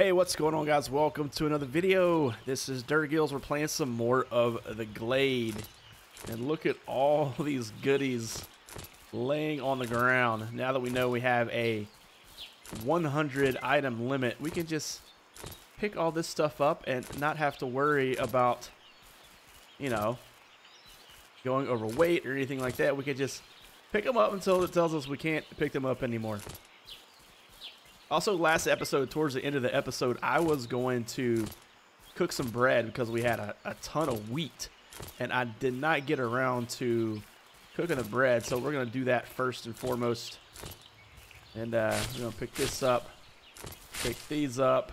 Hey, what's going on guys? Welcome to another video. This is dergillz. We're playing some more of the Glade. And look at all these goodies laying on the ground. Now that we know we have a 100 item limit, we can just pick all this stuff up and not have to worry about, you know, going overweight or anything like that. We can just pick them up until it tells us we can't pick them up anymore. Also, last episode, towards the end of the episode, I was going to cook some bread because we had a, a ton of wheat. And I did not get around to cooking the bread. So we're going to do that first and foremost. And uh, we're going to pick this up. Pick these up.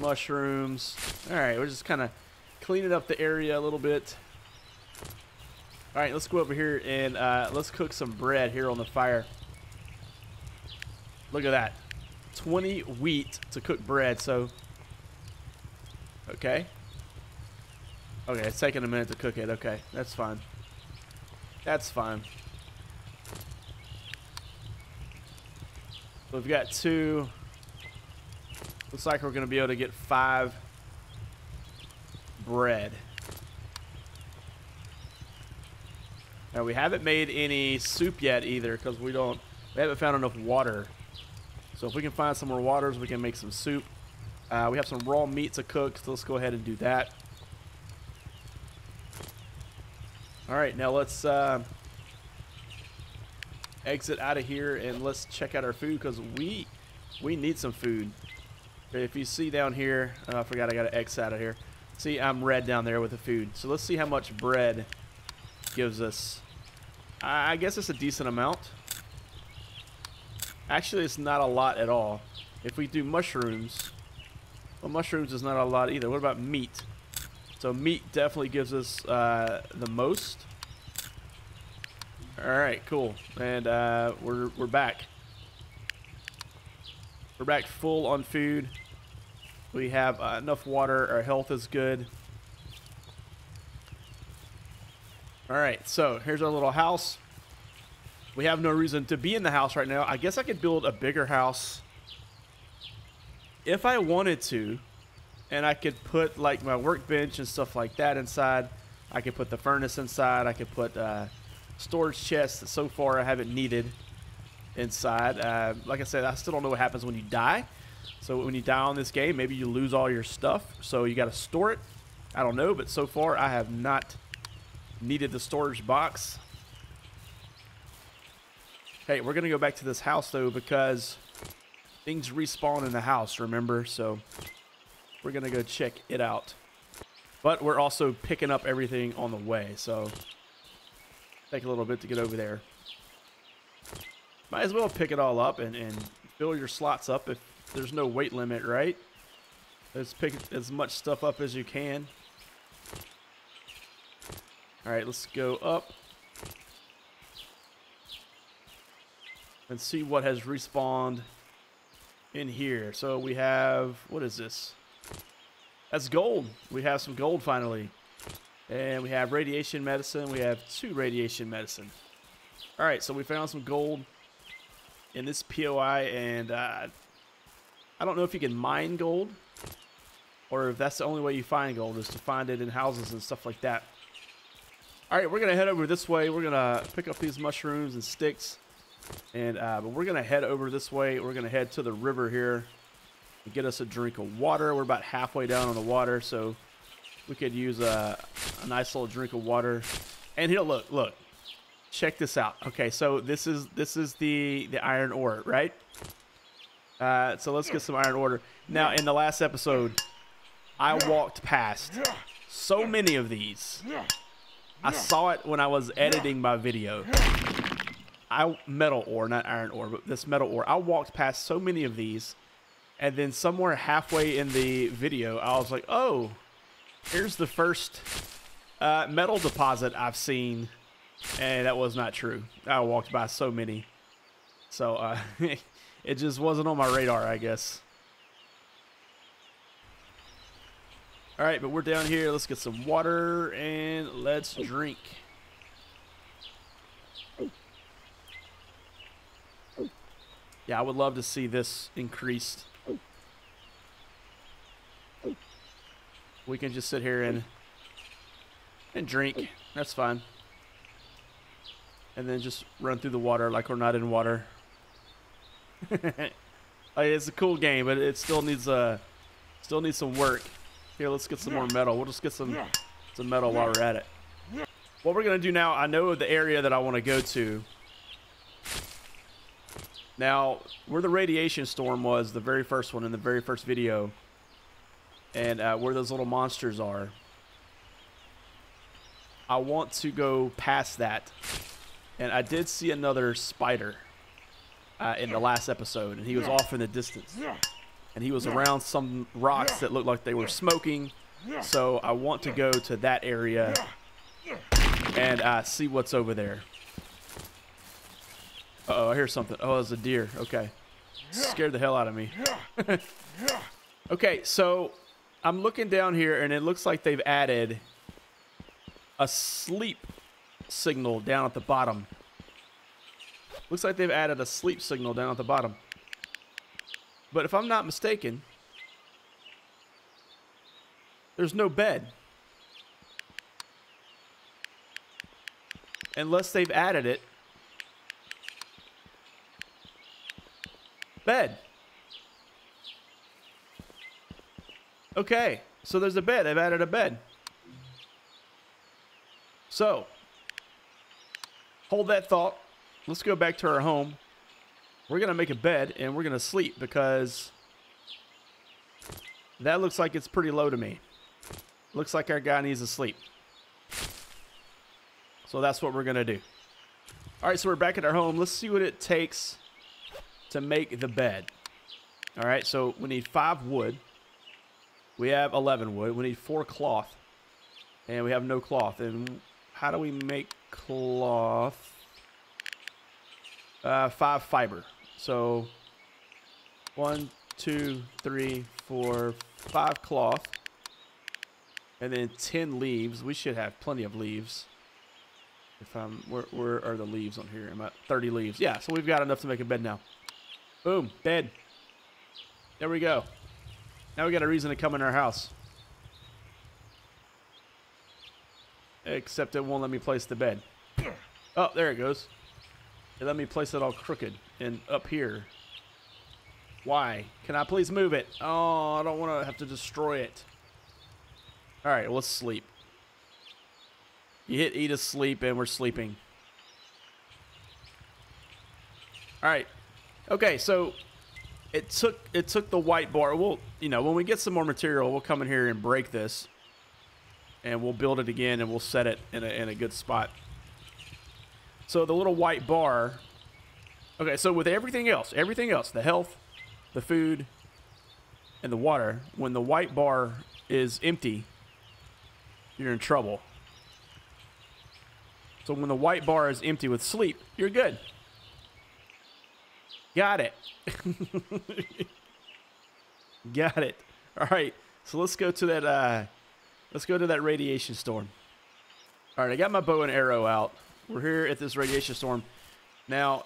Mushrooms. Alright, we're just kind of cleaning up the area a little bit. Alright, let's go over here and uh, let's cook some bread here on the fire. Look at that. 20 wheat to cook bread, so... Okay. Okay, it's taking a minute to cook it. Okay, that's fine. That's fine. We've got two. Looks like we're going to be able to get five bread. Now, we haven't made any soup yet either because we don't... We haven't found enough water. So if we can find some more waters, we can make some soup. Uh, we have some raw meat to cook, so let's go ahead and do that. All right, now let's uh, exit out of here and let's check out our food because we we need some food. If you see down here, oh, I forgot I got to X out of here. See, I'm red down there with the food. So let's see how much bread gives us. I guess it's a decent amount. Actually, it's not a lot at all. If we do mushrooms, well, mushrooms is not a lot either. What about meat? So meat definitely gives us uh, the most. All right, cool. And uh, we're, we're back. We're back full on food. We have uh, enough water. Our health is good. All right, so here's our little house. We have no reason to be in the house right now. I guess I could build a bigger house if I wanted to. And I could put like my workbench and stuff like that inside. I could put the furnace inside. I could put uh, storage chests that so far I haven't needed inside. Uh, like I said, I still don't know what happens when you die. So when you die on this game, maybe you lose all your stuff. So you got to store it. I don't know, but so far I have not needed the storage box. Hey, we're going to go back to this house, though, because things respawn in the house, remember? So we're going to go check it out. But we're also picking up everything on the way, so take a little bit to get over there. Might as well pick it all up and, and fill your slots up if there's no weight limit, right? Let's pick as much stuff up as you can. All right, let's go up. And see what has respawned in here. So we have, what is this? That's gold. We have some gold finally. And we have radiation medicine. We have two radiation medicine. All right, so we found some gold in this POI, and uh, I don't know if you can mine gold or if that's the only way you find gold is to find it in houses and stuff like that. All right, we're going to head over this way. We're going to pick up these mushrooms and sticks. And uh, but we're gonna head over this way. We're gonna head to the river here and get us a drink of water. We're about halfway down on the water, so we could use a, a nice little drink of water. And here, look, look, check this out. Okay, so this is this is the the iron ore, right? Uh, so let's get some iron ore. Now, in the last episode, I walked past so many of these. I saw it when I was editing my video. I metal ore, not iron ore, but this metal ore. I walked past so many of these, and then somewhere halfway in the video, I was like, "Oh, here's the first uh, metal deposit I've seen," and that was not true. I walked by so many, so uh, it just wasn't on my radar, I guess. All right, but we're down here. Let's get some water and let's drink. Yeah, I would love to see this increased. We can just sit here and and drink. That's fine. And then just run through the water like we're not in water. it's a cool game, but it still needs a uh, still needs some work. Here, let's get some more metal. We'll just get some some metal while we're at it. What we're gonna do now, I know the area that I want to go to. Now, where the radiation storm was, the very first one in the very first video, and uh, where those little monsters are, I want to go past that. And I did see another spider uh, in the last episode, and he was off in the distance. And he was around some rocks that looked like they were smoking. So I want to go to that area and uh, see what's over there. Uh oh I hear something. Oh, it's a deer. Okay. Scared the hell out of me. okay, so I'm looking down here, and it looks like they've added a sleep signal down at the bottom. Looks like they've added a sleep signal down at the bottom. But if I'm not mistaken, there's no bed. Unless they've added it. Bed. Okay, so there's a bed. They've added a bed. So, hold that thought. Let's go back to our home. We're going to make a bed and we're going to sleep because that looks like it's pretty low to me. Looks like our guy needs to sleep. So that's what we're going to do. All right, so we're back at our home. Let's see what it takes to make the bed. All right, so we need five wood. We have 11 wood. We need four cloth. And we have no cloth. And how do we make cloth? Uh, five fiber. So, one, two, three, four, five cloth. And then 10 leaves. We should have plenty of leaves. If I'm, where, where are the leaves on here? I'm I 30 leaves. Yeah, so we've got enough to make a bed now. Boom, bed. There we go. Now we got a reason to come in our house. Except it won't let me place the bed. Oh, there it goes. It let me place it all crooked and up here. Why? Can I please move it? Oh, I don't want to have to destroy it. All right, let's sleep. You hit eat sleep, and we're sleeping. All right. Okay, so it took it took the white bar. We'll you know when we get some more material, we'll come in here and break this, and we'll build it again and we'll set it in a in a good spot. So the little white bar. Okay, so with everything else, everything else, the health, the food, and the water, when the white bar is empty, you're in trouble. So when the white bar is empty with sleep, you're good. Got it. Got it. All right. So let's go to that uh let's go to that radiation storm. All right, I got my bow and arrow out. We're here at this radiation storm. Now,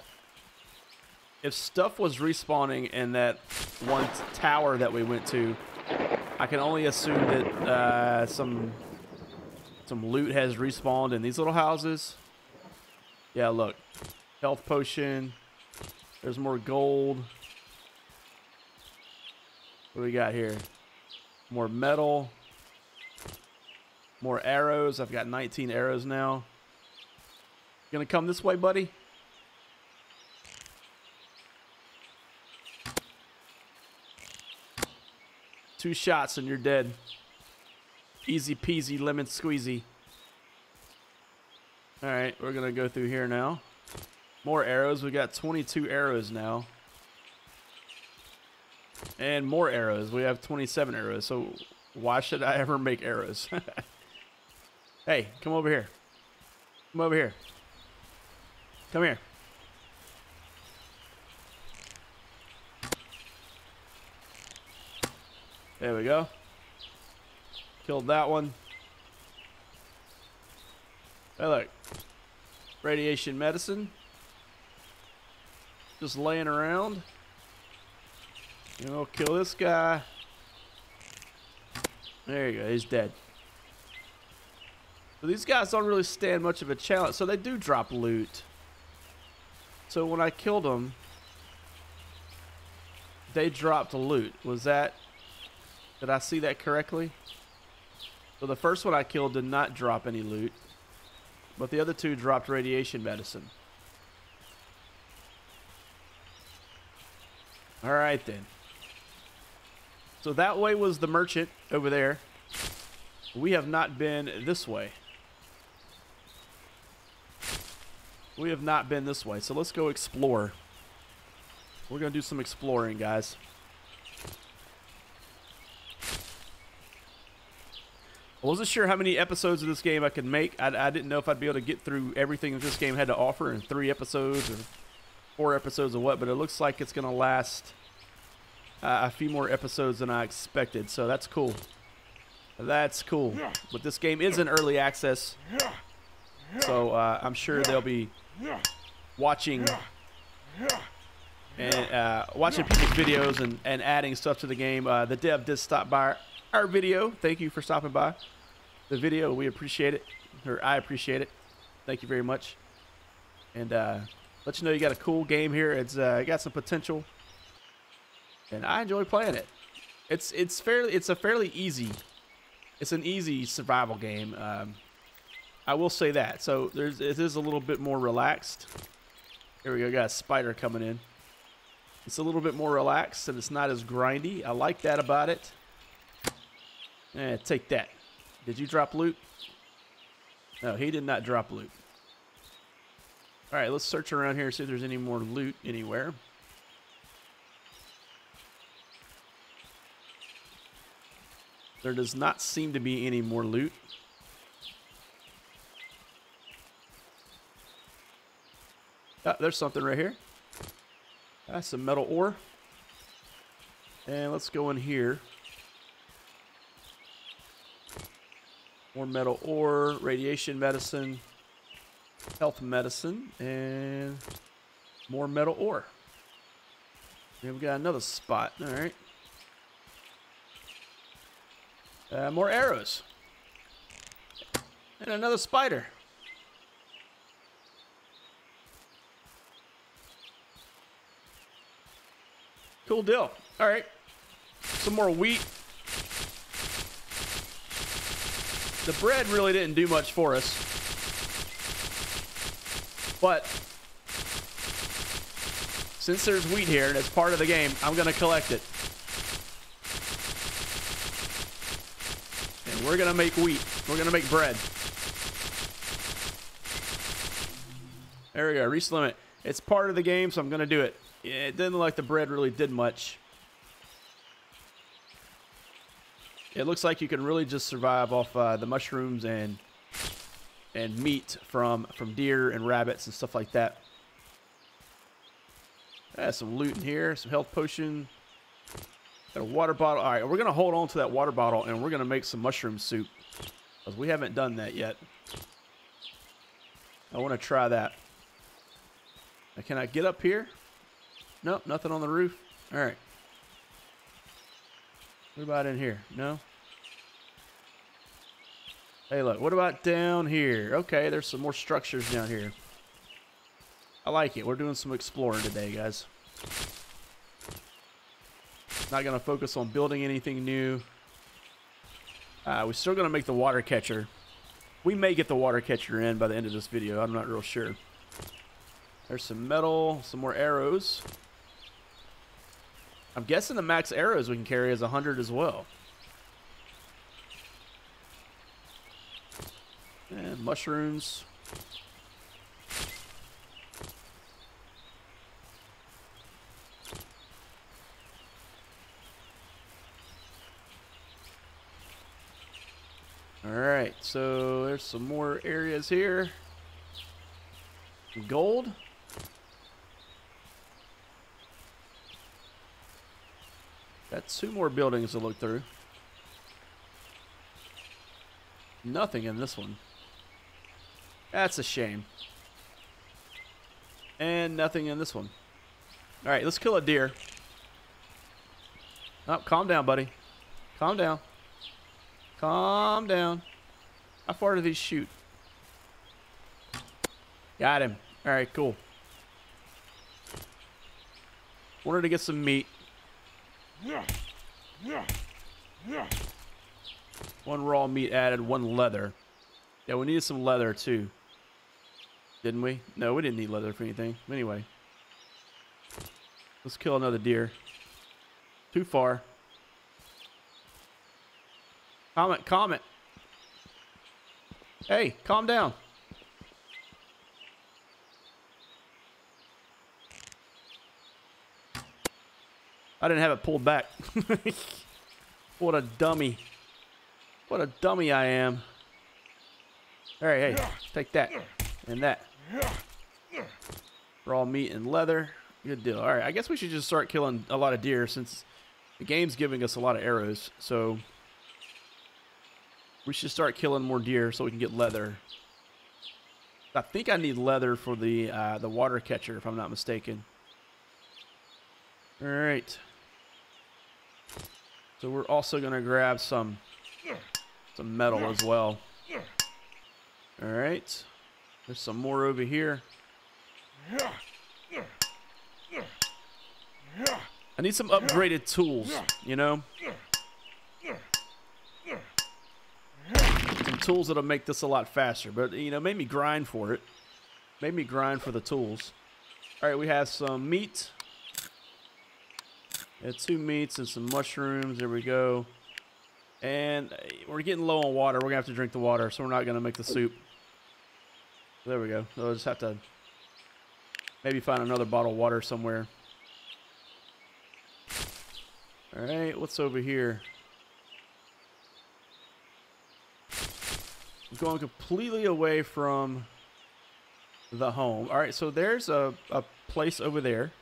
if stuff was respawning in that one tower that we went to, I can only assume that uh, some some loot has respawned in these little houses. Yeah, look. Health potion. There's more gold. What do we got here? More metal. More arrows. I've got 19 arrows now. You gonna come this way, buddy? Two shots and you're dead. Easy peasy lemon squeezy. Alright, we're gonna go through here now. More arrows. We got 22 arrows now. And more arrows. We have 27 arrows. So why should I ever make arrows? hey, come over here. Come over here. Come here. There we go. Killed that one. Hey, look. Radiation medicine. Just laying around. You know, kill this guy. There you go. He's dead. So these guys don't really stand much of a challenge. So they do drop loot. So when I killed them, they dropped loot. Was that... Did I see that correctly? So the first one I killed did not drop any loot. But the other two dropped radiation medicine. Alright then. So that way was the merchant over there. We have not been this way. We have not been this way. So let's go explore. We're going to do some exploring, guys. I wasn't sure how many episodes of this game I could make. I, I didn't know if I'd be able to get through everything that this game had to offer in three episodes or four episodes or what, but it looks like it's going to last uh, a few more episodes than I expected, so that's cool. That's cool. But this game is in early access, so uh, I'm sure they'll be watching and uh, watching people's videos and, and adding stuff to the game. Uh, the dev did stop by our video. Thank you for stopping by the video. We appreciate it, or I appreciate it. Thank you very much. And uh, let you know you got a cool game here. It's uh, got some potential and I enjoy playing it. It's it's fairly it's a fairly easy, it's an easy survival game. Um, I will say that. So there's it is a little bit more relaxed. Here we go. Got a spider coming in. It's a little bit more relaxed and it's not as grindy. I like that about it. Eh, take that. Did you drop loot? No, he did not drop loot. All right, let's search around here see if there's any more loot anywhere. There does not seem to be any more loot. Ah, there's something right here. That's some metal ore. And let's go in here. More metal ore, radiation medicine, health medicine, and more metal ore. And we've got another spot. All right. Uh, more arrows. And another spider. Cool deal. All right. Some more wheat. The bread really didn't do much for us. But since there's wheat here and it's part of the game, I'm going to collect it. And we're going to make wheat. We're going to make bread. There we go. Reach limit. It's part of the game, so I'm going to do it. It didn't look like the bread really did much. It looks like you can really just survive off uh, the mushrooms and and meat from from deer and rabbits and stuff like that. Got some loot in here, some health potion, a water bottle. All right, we're going to hold on to that water bottle, and we're going to make some mushroom soup. Because we haven't done that yet. I want to try that. Now, can I get up here? Nope, nothing on the roof. All right. What about in here? No? Hey, look. What about down here? Okay, there's some more structures down here. I like it. We're doing some exploring today, guys. Not going to focus on building anything new. Uh, we're still going to make the water catcher. We may get the water catcher in by the end of this video. I'm not real sure. There's some metal, some more arrows. I'm guessing the max arrows we can carry is 100 as well. And mushrooms. Alright, so there's some more areas here. Gold. Got two more buildings to look through. Nothing in this one. That's a shame. And nothing in this one. Alright, let's kill a deer. Oh, calm down, buddy. Calm down. Calm down. How far do these shoot? Got him. All right, cool. Wanted to get some meat. yeah One raw meat added, one leather. Yeah, we needed some leather too. Didn't we? No, we didn't need leather for anything. Anyway. Let's kill another deer. Too far. Comment, comment. Hey, calm down. I didn't have it pulled back. what a dummy. What a dummy I am. All right, hey, take that and that. Raw meat and leather. Good deal. All right, I guess we should just start killing a lot of deer since the game's giving us a lot of arrows. So we should start killing more deer so we can get leather. I think I need leather for the uh, the water catcher, if I'm not mistaken. All right. So we're also gonna grab some some metal as well. All right. There's some more over here. I need some upgraded tools, you know? Some tools that'll make this a lot faster, but, you know, made me grind for it. Made me grind for the tools. All right, we have some meat. Yeah, two meats and some mushrooms. There we go. And uh, we're getting low on water. We're going to have to drink the water, so we're not going to make the soup. There we go. I'll just have to maybe find another bottle of water somewhere. All right, what's over here? I'm going completely away from the home. All right, so there's a, a place over there.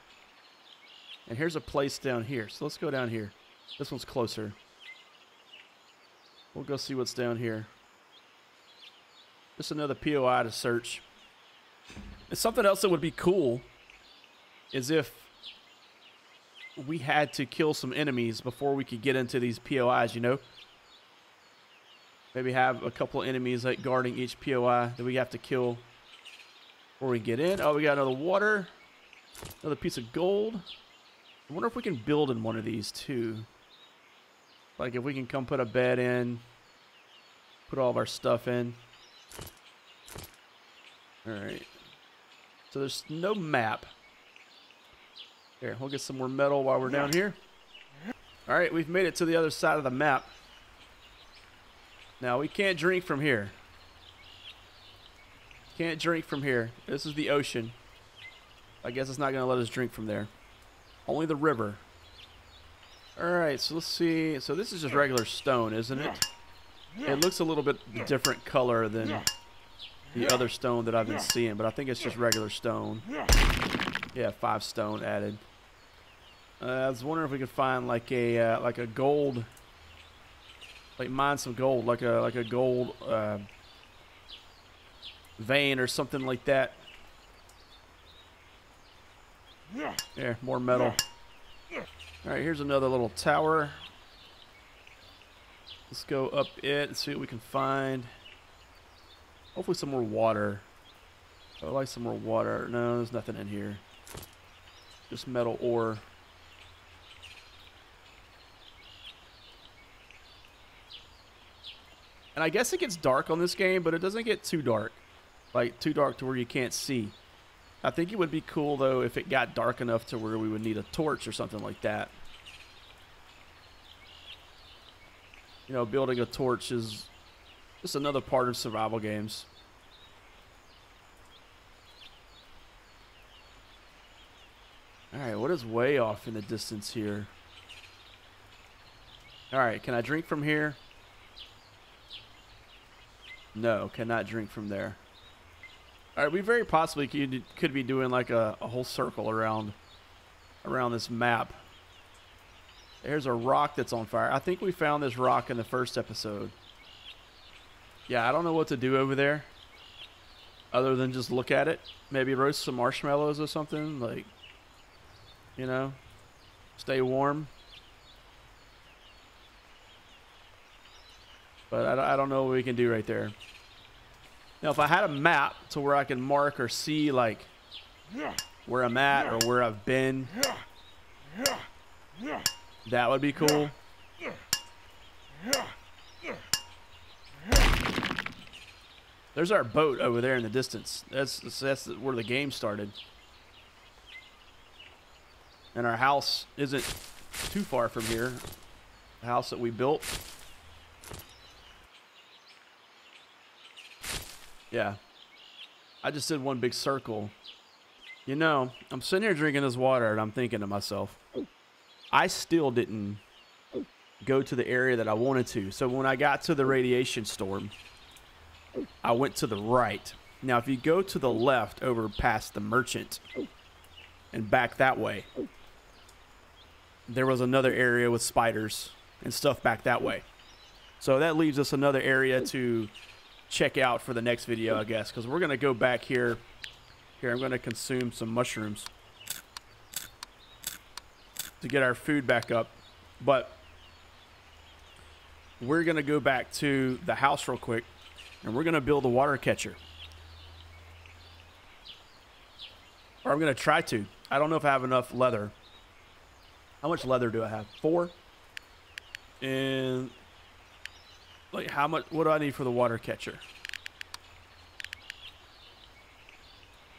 And here's a place down here. So let's go down here. This one's closer. We'll go see what's down here. Just another POI to search. And something else that would be cool is if we had to kill some enemies before we could get into these POIs, you know? Maybe have a couple of enemies like guarding each POI that we have to kill before we get in. Oh, we got another water. Another piece of gold. I wonder if we can build in one of these too. Like if we can come put a bed in, put all of our stuff in. Alright. So there's no map. Here, we'll get some more metal while we're down here. Alright, we've made it to the other side of the map. Now, we can't drink from here. Can't drink from here. This is the ocean. I guess it's not going to let us drink from there. Only the river. Alright, so let's see. So this is just regular stone, isn't it? It looks a little bit different color than the other stone that I've been seeing, but I think it's just regular stone. Yeah, five stone added. Uh, I was wondering if we could find like a uh, like a gold, like mine some gold, like a like a gold uh, vein or something like that. Yeah, more metal. All right, here's another little tower. Let's go up it and see what we can find. Hopefully some more water. I like some more water. No, there's nothing in here. Just metal ore. And I guess it gets dark on this game, but it doesn't get too dark. Like, too dark to where you can't see. I think it would be cool, though, if it got dark enough to where we would need a torch or something like that. You know, building a torch is just another part of survival games. Alright, what is way off in the distance here? Alright, can I drink from here? No, cannot drink from there. Alright, we very possibly could, be doing like a, a whole circle around around this map. There's a rock that's on fire. I think we found this rock in the first episode. Yeah, I don't know what to do over there. Other than just look at it. Maybe roast some marshmallows or something. Like, you know, stay warm. But I, don't- I don't know what we can do right there. Now, if I had a map to where I can mark or see, like, where I'm at or where I've been, that would be cool. There's our boat over there in the distance. That's that's where the game started. And our house isn't too far from here. The house that we built. Yeah. I just did one big circle. You know, I'm sitting here drinking this water and I'm thinking to myself, I still didn't go to the area that I wanted to. So when I got to the radiation storm, I went to the right. Now, if you go to the left over past the merchant and back that way, there was another area with spiders and stuff back that way. So that leaves us another area to check out for the next video, I guess, because we're going to go back here. Here, I'm going to consume some mushrooms to get our food back up. But we're going to go back to the house real quick and we're going to build a water catcher. Or I'm going to try to. I don't know if I have enough leather. How much leather do I have? Four. And like how much what do I need for the water catcher?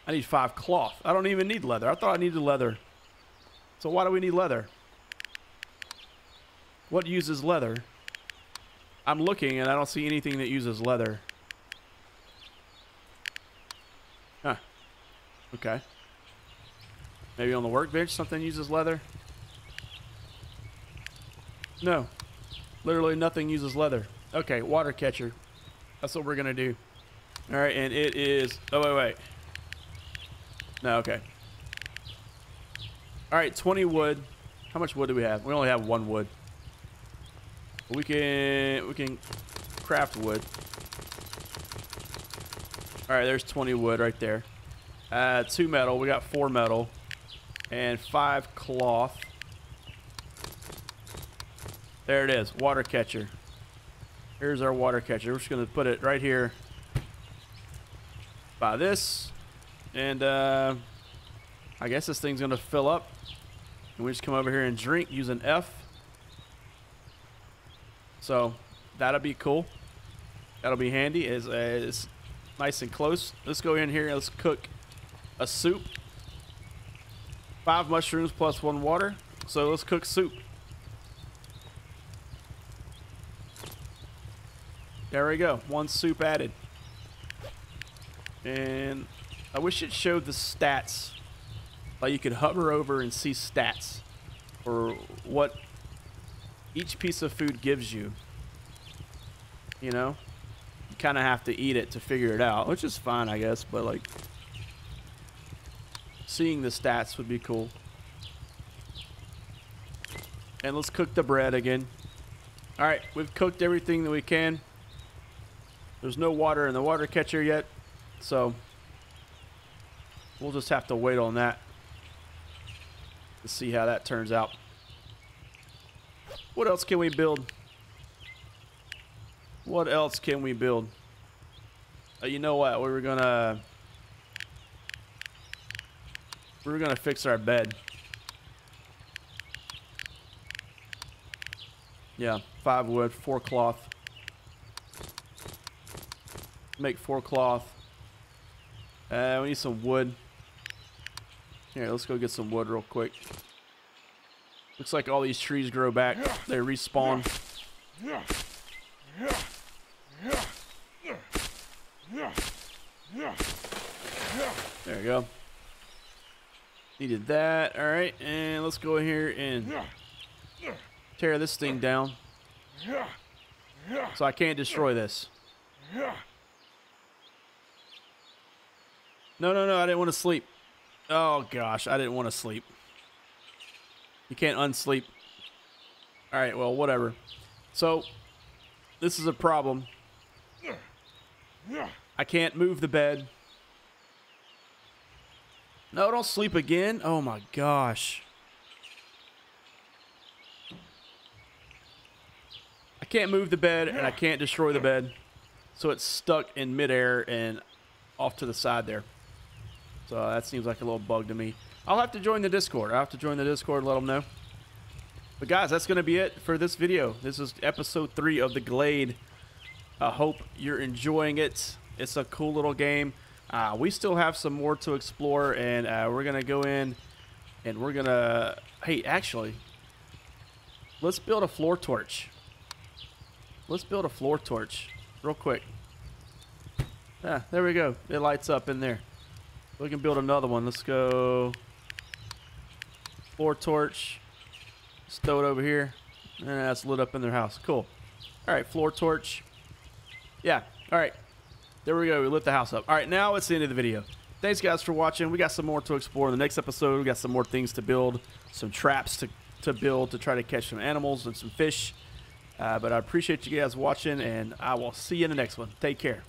I need five cloth. I don't even need leather. I thought I needed leather. So why do we need leather? What uses leather? I'm looking and I don't see anything that uses leather. Okay. Maybe on the workbench something uses leather? No. Literally nothing uses leather. Okay, water catcher. That's what we're going to do. All right, and it is... Oh, wait, wait. No, okay. All right, 20 wood. How much wood do we have? We only have one wood. We can we can craft wood. All right, there's 20 wood right there. Uh, two metal. We got four metal and five cloth. There it is, water catcher. Here's our water catcher. We're just gonna put it right here by this, and uh, I guess this thing's gonna fill up. And we just come over here and drink using F. So that'll be cool. That'll be handy. It's, uh, it's nice and close. Let's go in here. and Let's cook a soup. Five mushrooms plus one water. So let's cook soup. There we go. One soup added. And I wish it showed the stats. Like you could hover over and see stats or what each piece of food gives you. You know? You kind of have to eat it to figure it out, which is fine, I guess, but like seeing the stats would be cool. And let's cook the bread again. All right, we've cooked everything that we can. There's no water in the water catcher yet, so we'll just have to wait on that to see how that turns out. What else can we build? What else can we build? Uh, you know what? We were gonna we were gonna fix our bed. Yeah, five wood, four cloth. Make four cloth. Uh, we need some wood. Here, let's go get some wood real quick. Looks like all these trees grow back. They respawn. There we go. Needed that. All right, and let's go here and tear this thing down. So I can't destroy this. No, no, no, I didn't want to sleep. Oh gosh, I didn't want to sleep. You can't unsleep. All right, well, whatever. So, this is a problem. I can't move the bed. No, don't sleep again. Oh my gosh. I can't move the bed and I can't destroy the bed. So it's stuck in midair and off to the side there. So that seems like a little bug to me. I'll have to join the Discord. I'll have to join the Discord and let them know. But guys, that's going to be it for this video. This is episode three of the Glade. I hope you're enjoying it. It's a cool little game. Uh, we still have some more to explore, and uh, we're going to go in and we're going to... Hey, actually, let's build a floor torch. Let's build a floor torch real quick. Yeah, there we go. It lights up in there. We can build another one. Let's go floor torch. Stow it over here. And that's lit up in their house. Cool. All right, floor torch. Yeah. All right. There we go. We lit the house up. All right, now it's the end of the video. Thanks, guys, for watching. We got some more to explore in the next episode. We got some more things to build, some traps to, to build to try to catch some animals and some fish. Uh, but I appreciate you guys watching, and I will see you in the next one. Take care.